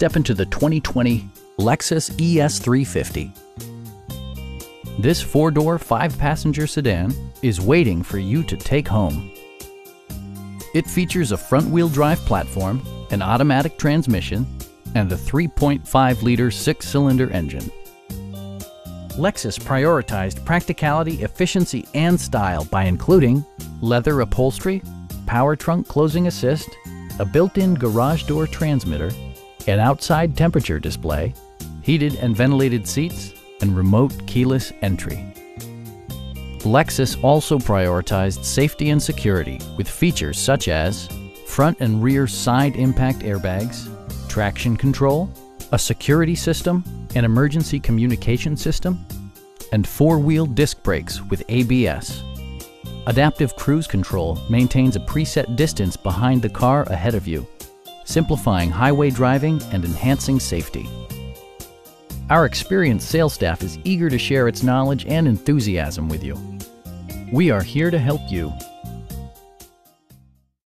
step into the 2020 Lexus ES350. This four-door, five-passenger sedan is waiting for you to take home. It features a front-wheel drive platform, an automatic transmission, and a 3.5-liter six-cylinder engine. Lexus prioritized practicality, efficiency, and style by including leather upholstery, power trunk closing assist, a built-in garage door transmitter, an outside temperature display, heated and ventilated seats, and remote keyless entry. Lexus also prioritized safety and security with features such as front and rear side impact airbags, traction control, a security system, an emergency communication system, and four-wheel disc brakes with ABS. Adaptive Cruise Control maintains a preset distance behind the car ahead of you, simplifying highway driving and enhancing safety. Our experienced sales staff is eager to share its knowledge and enthusiasm with you. We are here to help you